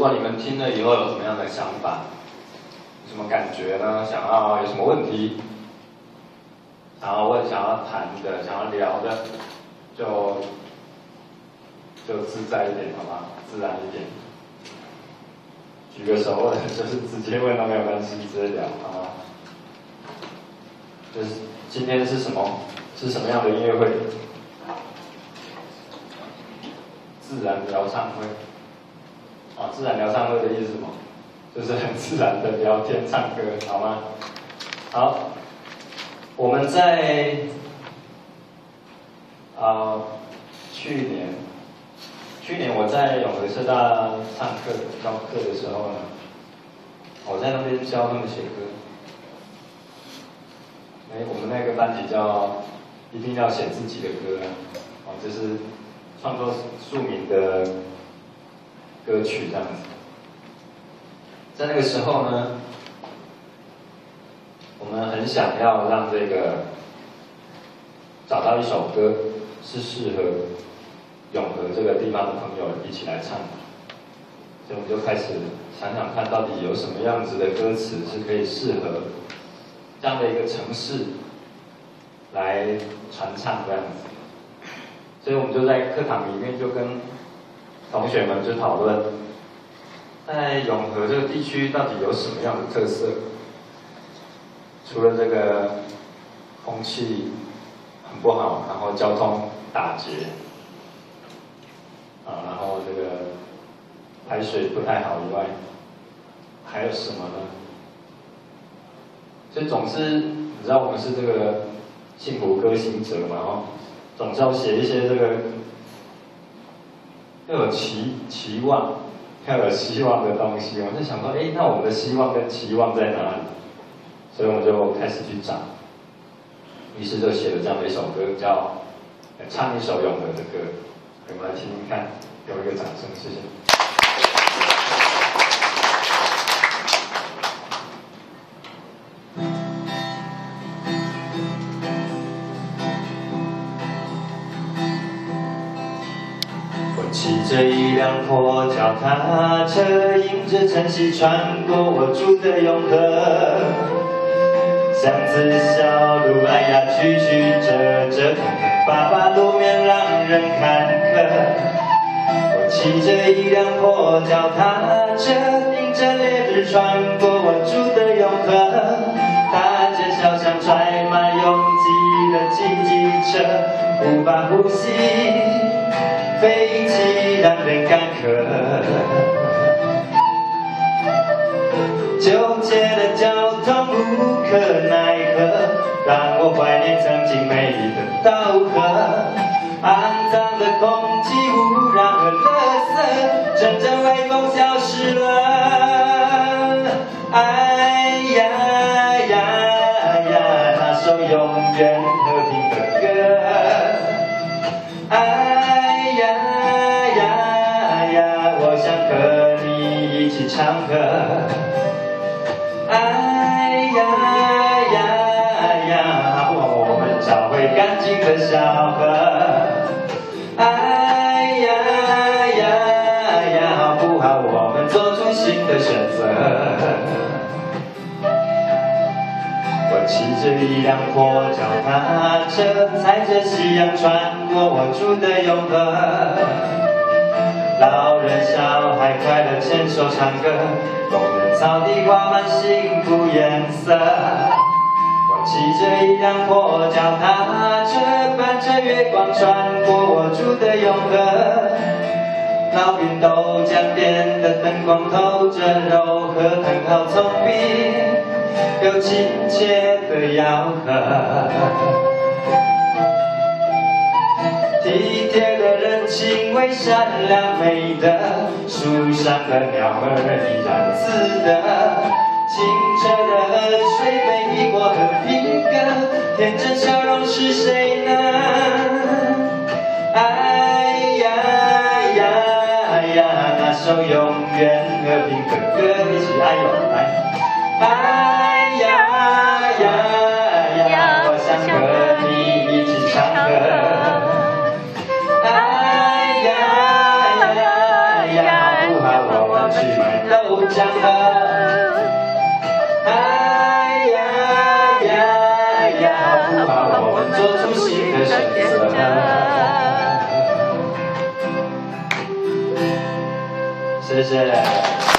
果你们听了以后有什么样的想法，什么感觉呢？想要有什么问题，想要问、想要谈的、想要聊的，就就自在一点，好吗？自然一点。举个手或者就是直接问都没有关系，直接聊，好吗？就是今天是什么？是什么样的音乐会？自然聊唱会。啊，自然聊唱会的意思是什么？就是很自然的聊天唱歌，好吗？好，我们在啊去年，去年我在永和社大上课教课的时候呢，我在那边教他们写歌。哎，我们那个班级叫一定要写自己的歌啊，哦，就是创作庶民的。歌曲这样子，在那个时候呢，我们很想要让这个找到一首歌是适合永和这个地方的朋友一起来唱，所以我们就开始想想看到底有什么样子的歌词是可以适合这样的一个城市来传唱这样子，所以我们就在课堂里面就跟。同学们就讨论，在永和这个地区到底有什么样的特色？除了这个空气很不好，然后交通打结，啊，然后这个排水不太好以外，还有什么呢？所以总是你知道我们是这个幸福歌行者嘛，哦，总是要写一些这个。要有期期望，要有希望的东西。我就想说，哎，那我们的希望跟期望在哪里？所以我就开始去找，于是就写了这样的一首歌，叫《唱一首永恒的歌》，我们来听听看，给我一个掌声，谢谢。骑着一辆破脚踏车，迎着晨曦穿过我住的永和。巷子小路，哎呀曲曲折折，爸爸路面让人坎坷。我骑着一辆破脚踏车，迎着烈日穿过我住的永和。大街小巷揣满拥挤的汽机车，无法呼吸。飞机让人干渴，纠结的交通无可奈何，让我怀念曾经美丽的稻河。肮脏的空气污染和垃圾，阵阵微风消失了。哎呀呀呀，那首永远和平唱歌，哎呀呀呀，我们找回干净的小河。哎呀呀呀，好不好？我们做出新的选择。我骑着一辆破脚踏车，踩着夕阳穿过我住的永和。老人小孩快乐牵手唱歌，公园草地挂满幸福颜色。我骑着一辆破脚踏车，伴着月光穿过我住的永和。老兵豆浆店的灯光透着柔和，藤好葱饼有亲切的吆喝。情为，善良美德，树上的鸟儿依然自得。清澈的河水，美丽过和平歌，天真笑容是谁呢？哎呀呀呀，那首永远和平的歌，一起哎呦来，哎呀呀呀，我想和谢谢。